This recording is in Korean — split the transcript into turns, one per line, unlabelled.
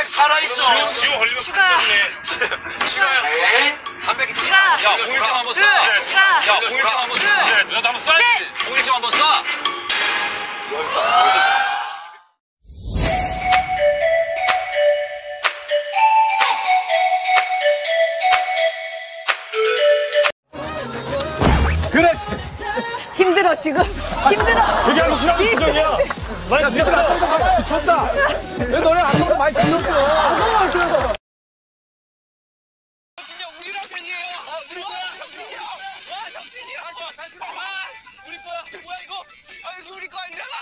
300 살아있어. 지호 걸리면 추가. 시간 300이 추가. 야, 공일점 한번 쏴. 추가. 야, 공일점 한번 쏴.
누나도 한번 쏴야지.
공일점 한번 쏴.
그렇지.
힘들어 지금 힘들어
얘기하기 싫어. 표정이야. 많이. 좋다. 내 노래 안 부르고 많이 들었어.
우리랑 팬이에요. 아, 우리 거야. 우리 이거? 아, 이거 우리 거 아니잖아.